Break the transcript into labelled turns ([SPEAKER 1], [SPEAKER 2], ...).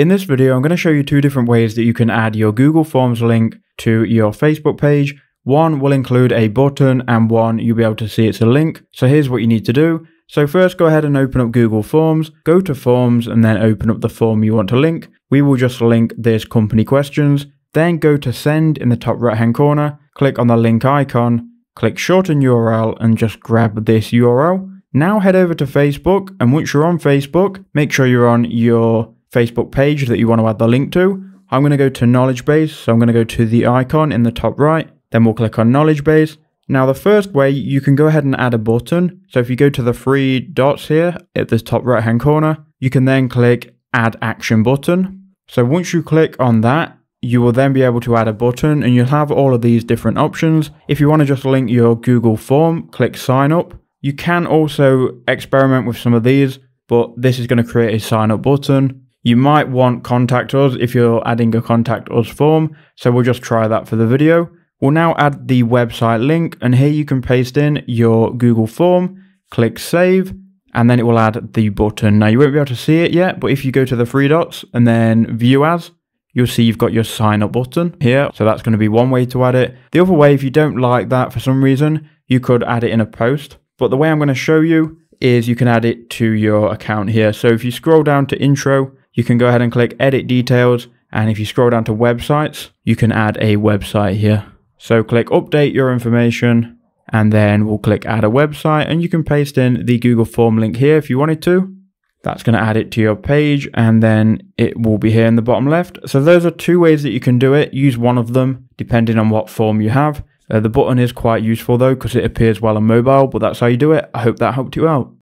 [SPEAKER 1] In this video, I'm going to show you two different ways that you can add your Google Forms link to your Facebook page. One will include a button and one you'll be able to see it's a link. So here's what you need to do. So first go ahead and open up Google Forms, go to Forms and then open up the form you want to link. We will just link this company questions. Then go to Send in the top right hand corner, click on the link icon, click shorten URL and just grab this URL. Now head over to Facebook and once you're on Facebook, make sure you're on your Facebook page that you want to add the link to. I'm going to go to knowledge base, so I'm going to go to the icon in the top right, then we'll click on knowledge base. Now the first way, you can go ahead and add a button. So if you go to the three dots here at the top right hand corner, you can then click add action button. So once you click on that, you will then be able to add a button and you'll have all of these different options. If you want to just link your Google form, click sign up. You can also experiment with some of these, but this is going to create a sign up button. You might want contact us if you're adding a contact us form, so we'll just try that for the video. We'll now add the website link and here you can paste in your Google form, click save, and then it will add the button. Now you won't be able to see it yet, but if you go to the three dots and then view as, you'll see you've got your sign up button here. So that's going to be one way to add it. The other way, if you don't like that for some reason, you could add it in a post. But the way I'm going to show you is you can add it to your account here. So if you scroll down to intro, you can go ahead and click edit details. And if you scroll down to websites, you can add a website here. So click update your information and then we'll click add a website and you can paste in the Google form link here if you wanted to. That's going to add it to your page and then it will be here in the bottom left. So those are two ways that you can do it. Use one of them depending on what form you have. Uh, the button is quite useful though because it appears well on mobile, but that's how you do it. I hope that helped you out.